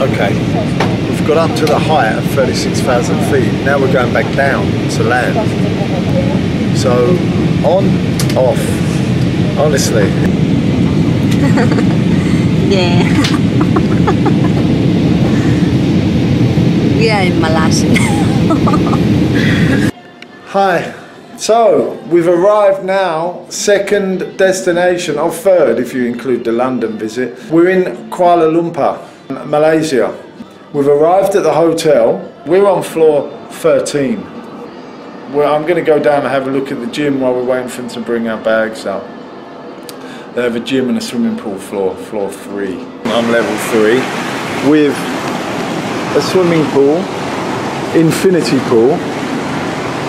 Okay, we've got up to the height of 36,000 feet. Now we're going back down to land. So, on, off, honestly, Yeah. we are in Malaysia. Hi. So we've arrived now, second destination, or third if you include the London visit. We're in Kuala Lumpur, Malaysia. We've arrived at the hotel. We're on floor 13. Well, I'm going to go down and have a look at the gym while we're waiting for them to bring our bags up. They have a gym and a swimming pool floor, floor three. I'm level three with a swimming pool, infinity pool,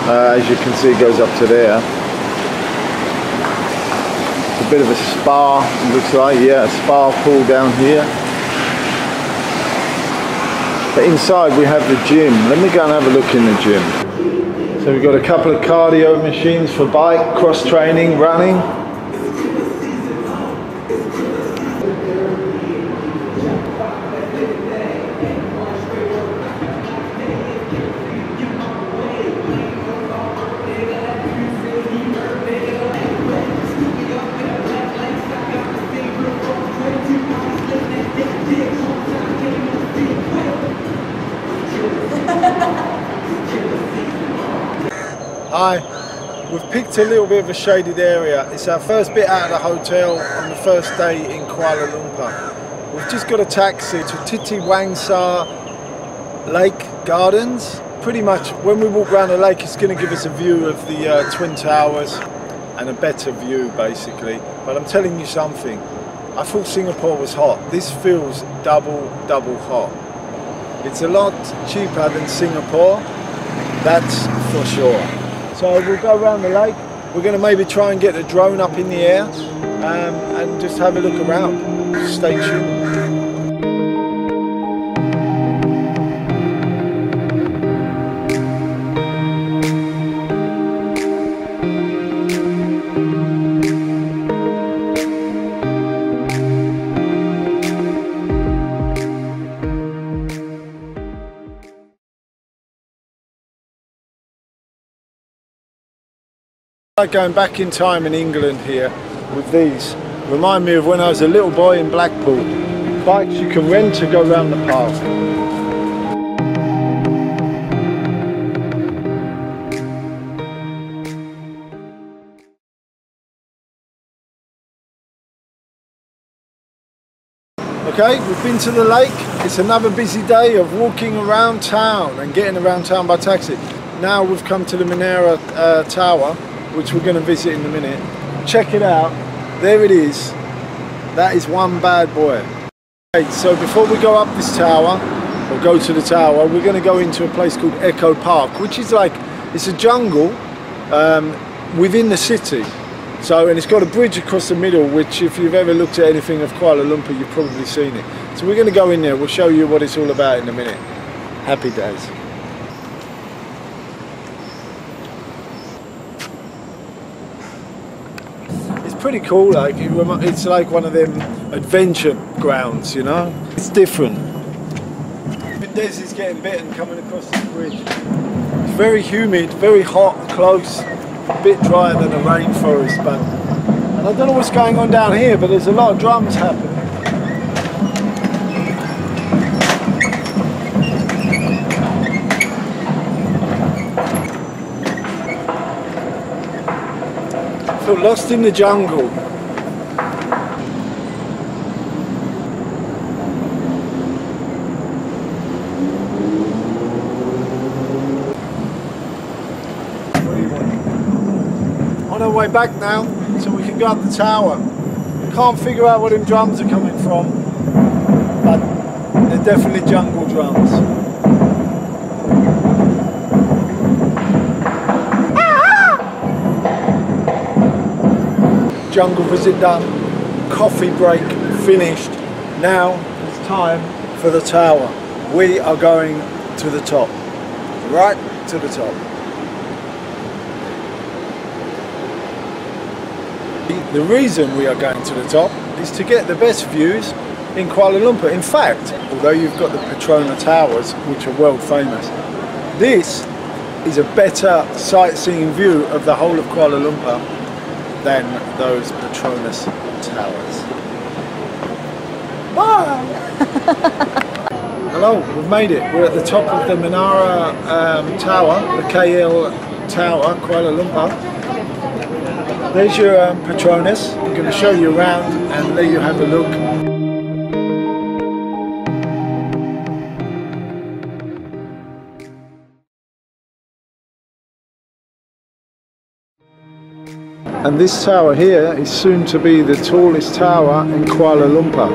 uh, as you can see, it goes up to there. It's A bit of a spa, looks like, yeah, a spa pool down here. But inside we have the gym. Let me go and have a look in the gym. So we've got a couple of cardio machines for bike, cross training, running. Picked a little bit of a shaded area. It's our first bit out of the hotel on the first day in Kuala Lumpur. We've just got a taxi to Titiwangsa Lake Gardens. Pretty much when we walk around the lake it's going to give us a view of the uh, Twin Towers and a better view basically. But I'm telling you something, I thought Singapore was hot. This feels double, double hot. It's a lot cheaper than Singapore, that's for sure. So we'll go around the lake. We're going to maybe try and get a drone up in the air um, and just have a look around. Stay tuned. Going back in time in England here with these. Remind me of when I was a little boy in Blackpool. Bikes you can rent to go around the park. Okay, we've been to the lake. It's another busy day of walking around town and getting around town by taxi. Now we've come to the Menara uh, Tower, which we're going to visit in a minute. Check it out. There it is. That is one bad boy. Okay, so before we go up this tower, or go to the tower, we're going to go into a place called Eco Park, which is like, it's a jungle um, within the city. So, and it's got a bridge across the middle, which if you've ever looked at anything of Kuala Lumpur, you've probably seen it. So we're going to go in there. We'll show you what it's all about in a minute. Happy days. Pretty cool. Like remi- um, it's like one of them adventure grounds, you know. It's different. Des is getting bitten coming across the bridge. It's very humid, very hot, close, a bit drier than a rainforest, but and I don't know what's going on down here, but there's a lot of drums happening. Lost in the jungle. On our way back now, so we can go up the tower. Can't figure out where them drums are coming from, but they're definitely jungle drums. Jungle visit done, coffee break finished. Now it's time for the tower. We are going to the top, right to the top. The reason we are going to the top is to get the best views in Kuala Lumpur. In fact, although you've got the Petrona Towers, which are world famous, this is a better sightseeing view of the whole of Kuala Lumpur than those Petronas Towers. Bye! Hello, we've made it. We're at the top of the Menara um, Tower, the KL Tower, Kuala Lumpur. There's your um, Petronas. I'm going to show you around and let you have a look. And this tower here is soon to be the tallest tower in Kuala Lumpur.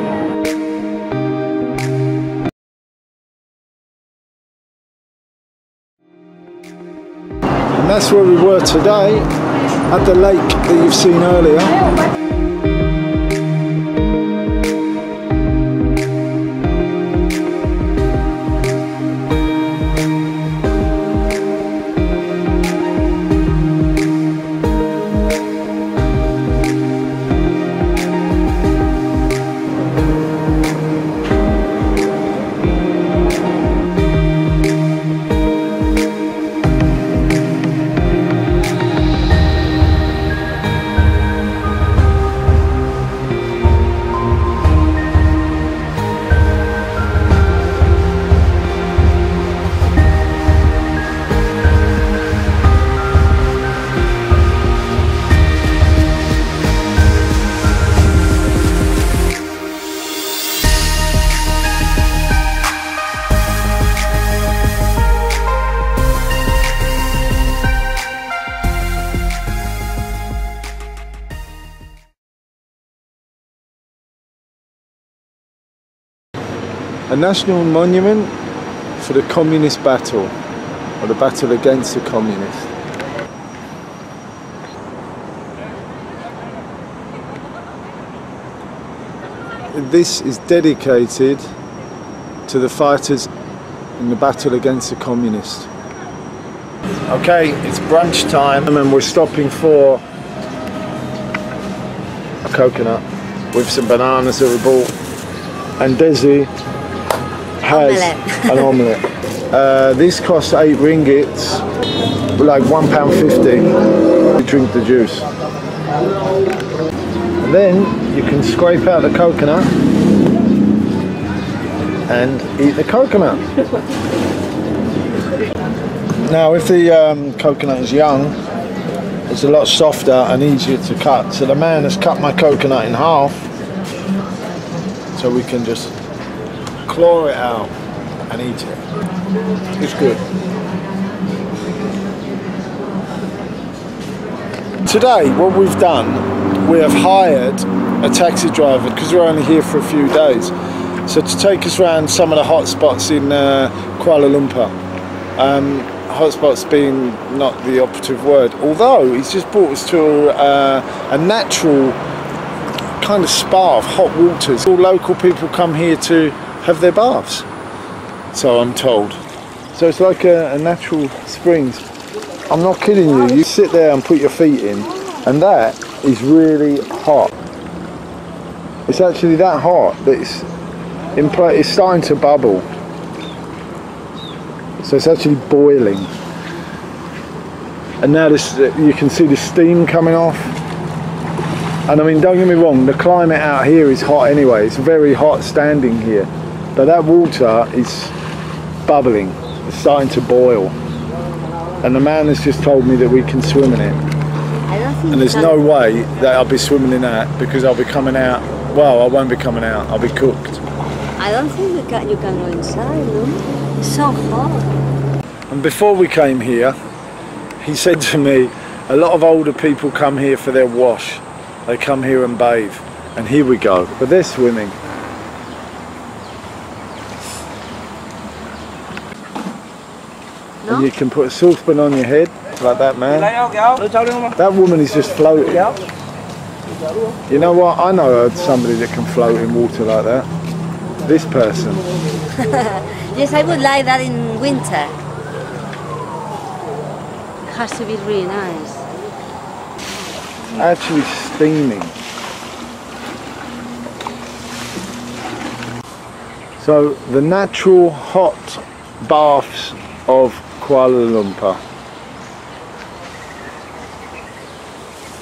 And that's where we were today, at the lake that you've seen earlier. A national monument for the communist battle, or the battle against the communists. This is dedicated to the fighters in the battle against the communists. Okay, it's brunch time and we're stopping for a coconut with some bananas that we bought and Desi has an omelette. Uh, this costs eight ringgits, like one pound fifty. You drink the juice, and then you can scrape out the coconut and eat the coconut. now, if the um, coconut is young, it's a lot softer and easier to cut. So the man has cut my coconut in half, so we can just claw it out and eat it. It's good. Today, what we've done, we have hired a taxi driver because we're only here for a few days. So to take us around some of the hot spots in uh, Kuala Lumpur. Um, hotspots being not the operative word, although he's just brought us to uh, a natural kind of spa of hot waters. All local people come here to have their baths, so I'm told. So it's like a, a natural springs. I'm not kidding you. You sit there and put your feet in, and that is really hot. It's actually that hot that it's It's starting to bubble. So it's actually boiling. And now this, you can see the steam coming off. And I mean, don't get me wrong, the climate out here is hot anyway. It's very hot standing here. But that water is bubbling. It's starting to boil. And the man has just told me that we can swim in it. I don't think And there's no way that I'll be swimming in that because I'll be coming out. Well, I won't be coming out. I'll be cooked. I don't think you can. You can go inside. No, it's so hot. And before we came here, he said to me, a lot of older people come here for their wash. They come here and bathe. And here we go. But they're swimming. No? And you can put a saucepan on your head, like that man. That woman is just floating. You know what? I know somebody that can float in water like that. This person. Yes, I would like that in winter. It has to be really nice. Actually steaming. So the natural hot baths of Kuala Lumpur.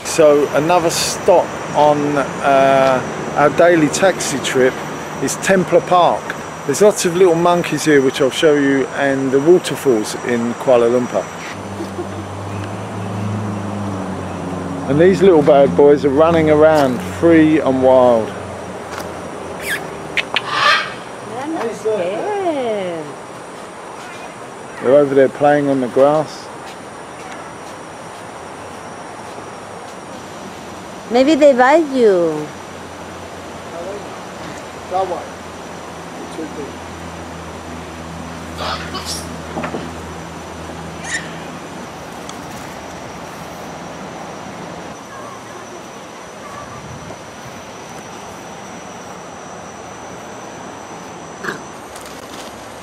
So another stop on uh, our daily taxi trip is Templer Park. There's lots of little monkeys here which I'll show you and the waterfalls in Kuala Lumpur. And these little bad boys are running around free and wild. They're not scared. They're over there playing on the grass. Maybe they bite you. That way.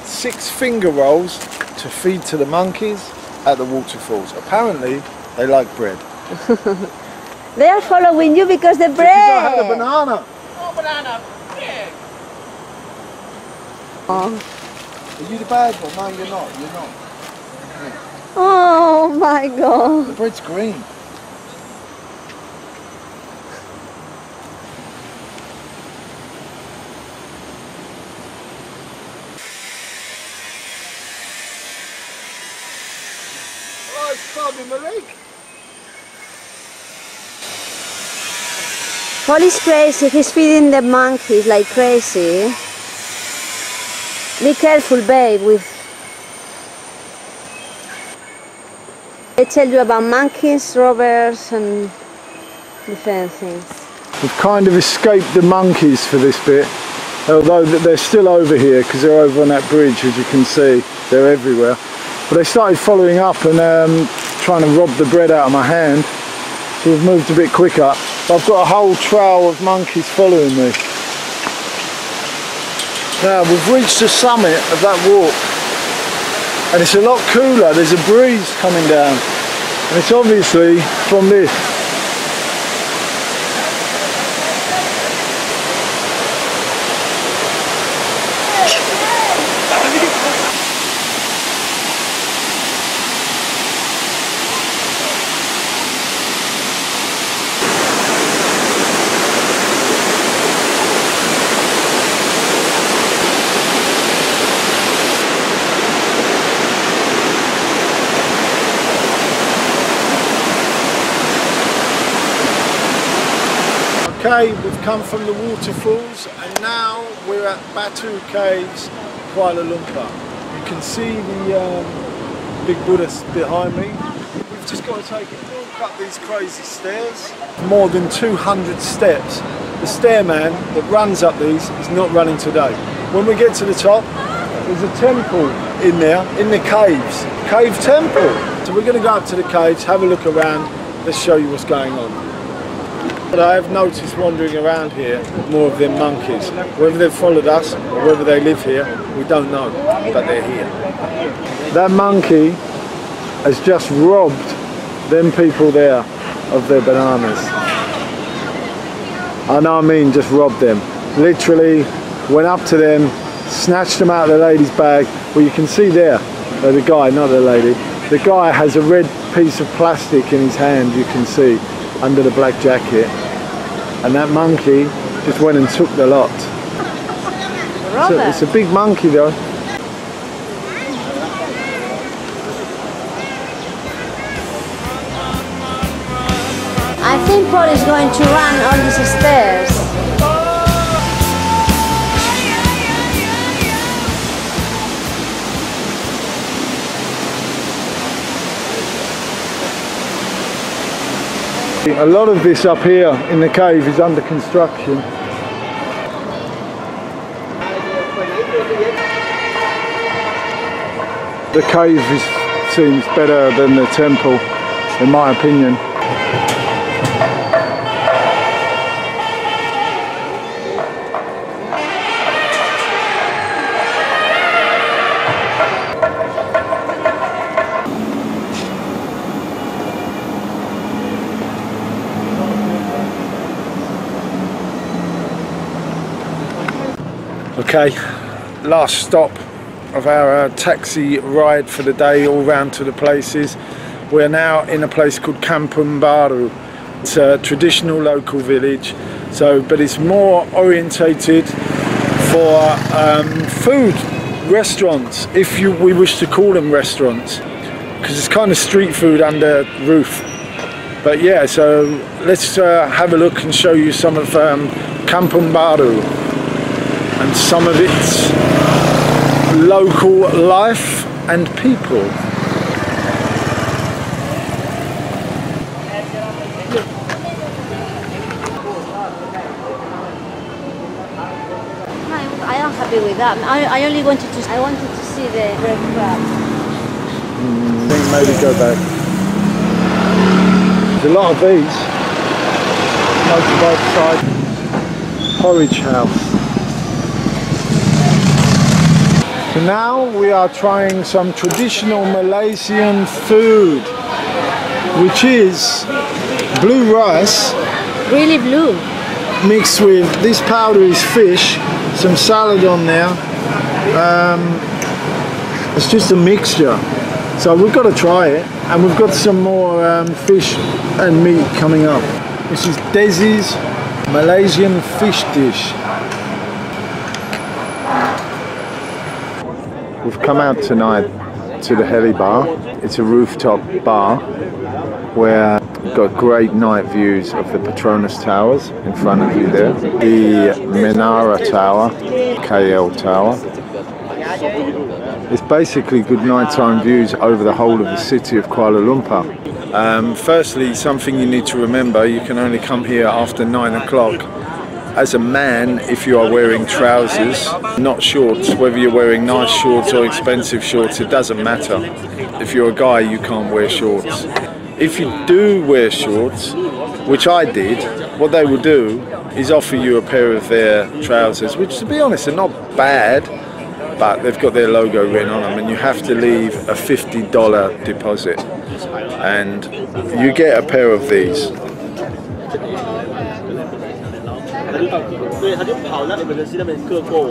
Six finger rolls to feed to the monkeys at the waterfalls. Apparently, they like bread. They are following you because the Because I had a bread. banana. Oh, banana. Yeah. Oh. Are you the bad one? No, you're not. You're not. oh my god. The bread's green. Paul is crazy. He's feeding the monkeys like crazy. Be careful, babe. With I tell you about monkeys, robbers, and different things. We've kind of escaped the monkeys for this bit, although they're still over here because they're over on that bridge, as you can see. They're everywhere. But they started following up and um, trying to rob the bread out of my hand. So we've moved a bit quicker. I've got a whole trail of monkeys following me. Now we've reached the summit of that walk and it's a lot cooler. There's a breeze coming down and it's obviously from this. Okay, we've come from the waterfalls and now we're at Batu Caves, Kuala Lumpur. You can see the um, big Buddhas behind me. We've just got to take a walk up these crazy stairs. More than 200 steps. The stairman that runs up these is not running today. When we get to the top, there's a temple in there, in the caves. Cave temple. So we're going to go up to the caves, have a look around, let's show you what's going on. But I have noticed wandering around here more of them monkeys. Whether they've followed us or whether they live here, we don't know, but they're here. That monkey has just robbed them people there of their bananas. Know I mean just robbed them. Literally went up to them, snatched them out of the lady's bag. Well you can see there, uh, the guy, not the lady. The guy has a red piece of plastic in his hand, you can see, under the black jacket. And that monkey just went and took the lot. So Robert. it's a big monkey though. I think Paul is going to run on these stairs. A lot of this up here in the cave is under construction. The cave is, seems better than the temple, in my opinion. Okay, last stop of our uh, taxi ride for the day all round to the places. We're now in a place called Kampung Baru. It's a traditional local village, so but it's more orientated for um, food restaurants, if you we wish to call them restaurants, because it's kind of street food under roof. But yeah, so let's uh, have a look and show you some of um, Kampung Baru and some of its local life and people. I, I am happy with that. I, I only wanted to I wanted to see the red crab. I think maybe go back. There's a lot of these. Motorbike side. Porridge house. So now we are trying some traditional Malaysian food, which is blue rice Really blue. mixed with this powder is fish, some salad on there. Um, it's just a mixture. So we've got to try it, and we've got some more um, fish and meat coming up. This is Desi's Malaysian fish dish. We've come out tonight to the Heli Bar. It's a rooftop bar where we've got great night views of the Petronas Towers in front of you there. The Menara Tower, KL Tower. It's basically good nighttime views over the whole of the city of Kuala Lumpur. Um, firstly, something you need to remember, you can only come here after nine o'clock. As a man, if you are wearing trousers, not shorts, whether you're wearing nice shorts or expensive shorts, it doesn't matter. If you're a guy, you can't wear shorts. If you do wear shorts, which I did, what they will do is offer you a pair of their trousers, which to be honest are not bad, but they've got their logo written on them, and you have to leave a $50 deposit. And you get a pair of these.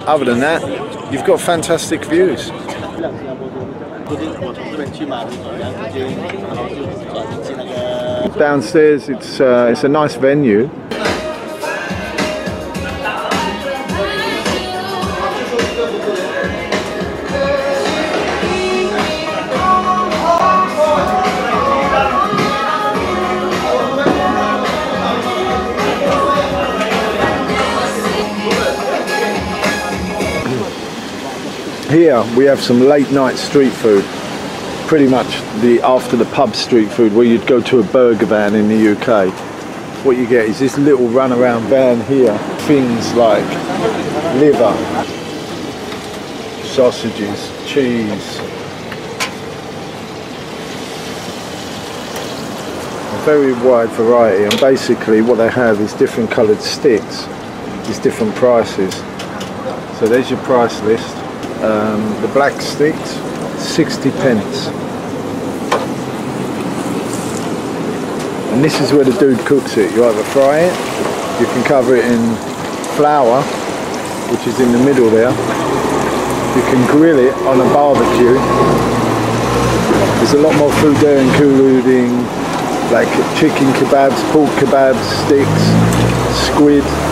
Other than that, you've got fantastic views. Downstairs, it's uh, it's a nice venue. Here we have some late night street food. Pretty much the after the pub street food where you'd go to a burger van in the UK. What you get is this little runaround van here. Things like liver, sausages, cheese. A very wide variety and basically what they have is different coloured sticks. There's different prices. So there's your price list. Um, the black sticks, 60 pence. And this is where the dude cooks it. You either fry it, you can cover it in flour, which is in the middle there. You can grill it on a barbecue. There's a lot more food there including like chicken kebabs, pork kebabs, sticks, squid.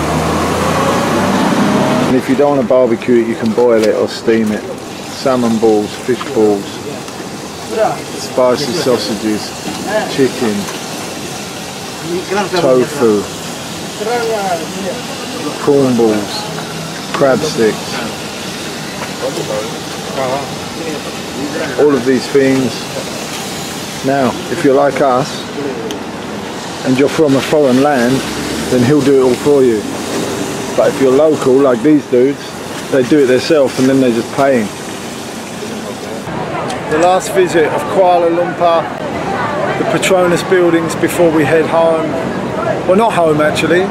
And if you don't want to barbecue it, you can boil it or steam it. Salmon balls, fish balls, spicy sausages, chicken, tofu, prawn balls, crab sticks. All of these things. Now, if you're like us and you're from a foreign land, then he'll do it all for you. But if you're local, like these dudes, they do it themselves and then they're just paying. The last visit of Kuala Lumpur, the Petronas buildings before we head home. Well, not home actually,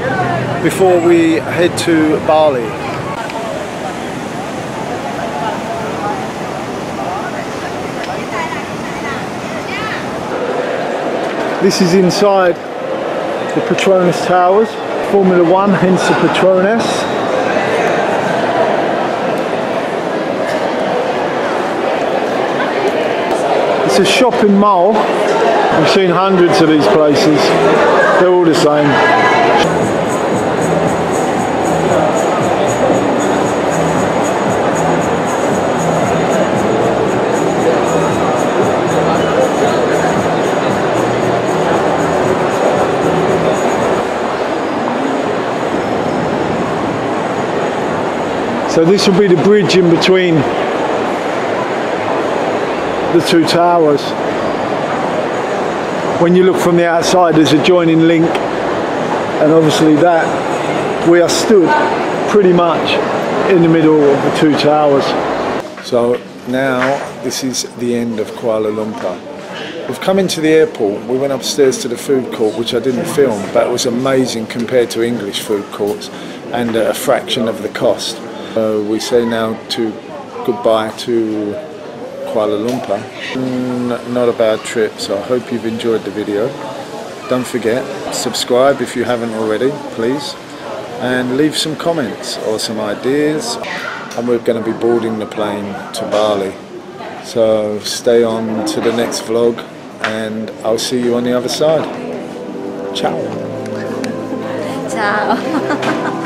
before we head to Bali. This is inside the Petronas Towers, Formula One, hence the Petronas. It's a shopping mall. We've seen hundreds of these places. They're all the same. So this will be the bridge in between the two towers. When you look from the outside, there's a joining link, and obviously that we are stood pretty much in the middle of the two towers. So now this is the end of Kuala Lumpur. We've come into the airport. We went upstairs to the food court, which I didn't film, but it was amazing compared to English food courts, and a fraction of the cost. So we say now to goodbye to Kuala Lumpur. Not a bad trip, so I hope you've enjoyed the video. Don't forget, subscribe if you haven't already, please, and leave some comments or some ideas. And we're going to be boarding the plane to Bali. So stay on to the next vlog, and I'll see you on the other side. Ciao. Ciao.